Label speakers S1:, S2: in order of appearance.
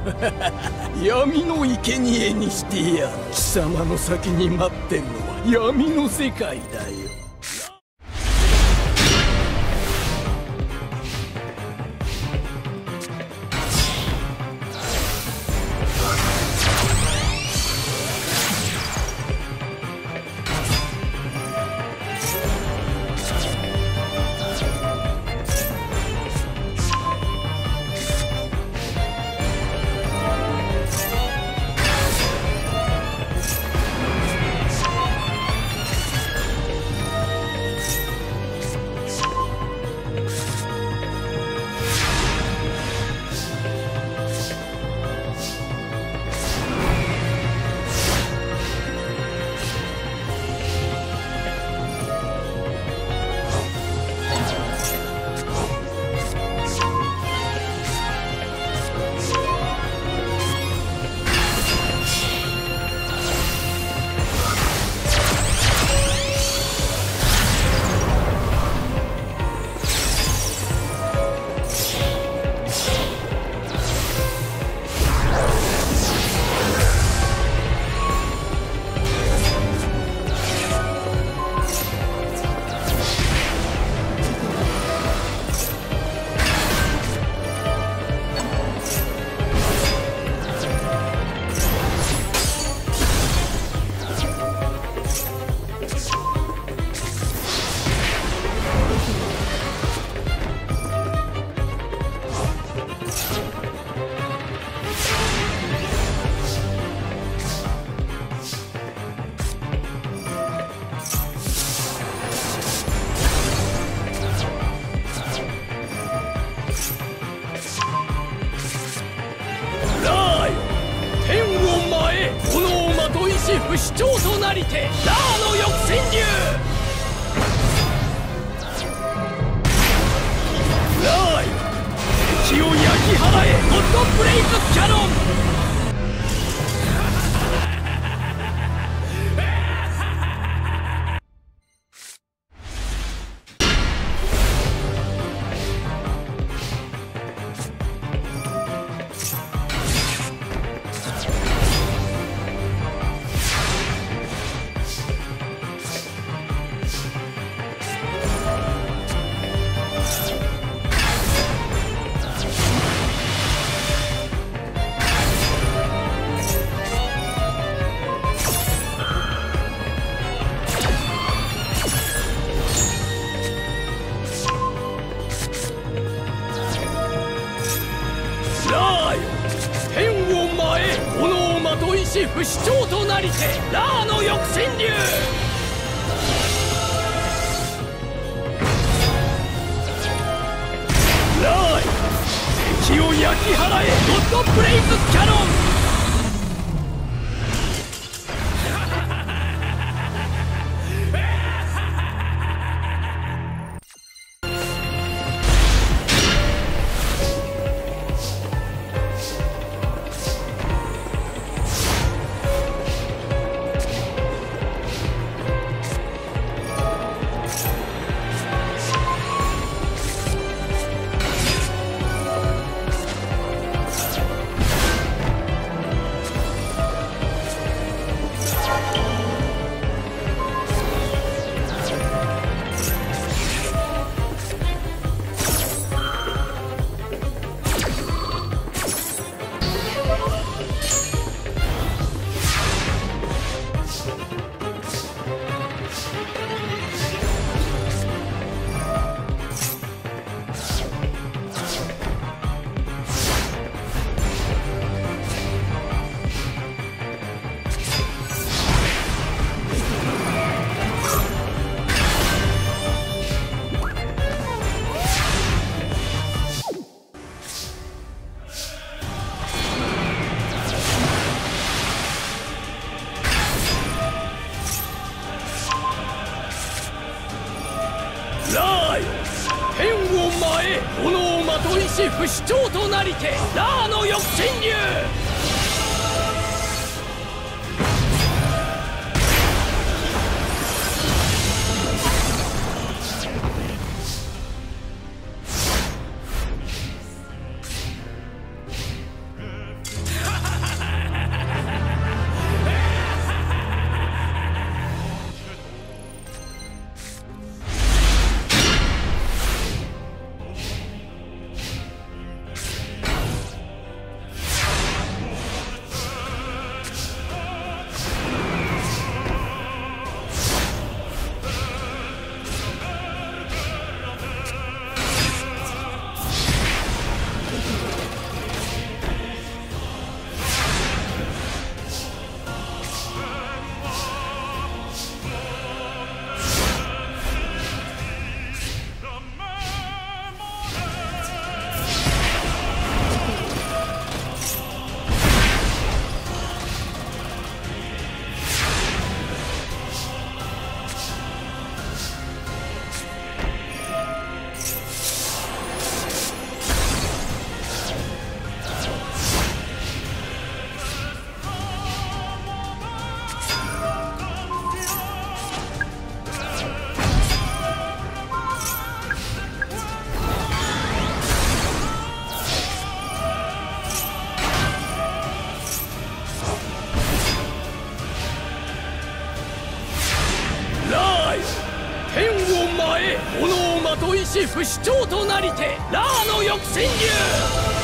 S1: 闇の生贄にしてや貴様の先に待ってるのは闇の世界だよ。をまといし不死鳥となりてラーの翼潜入ラーよ敵を焼き払えホットブレイズキャノン不死鳥となりてラーの翼神竜ラーイ敵を焼き払えゴッドプレイズキャノン。不死鳥となりてラーの翼え炎をまといし不死鳥となりてラーの翼神竜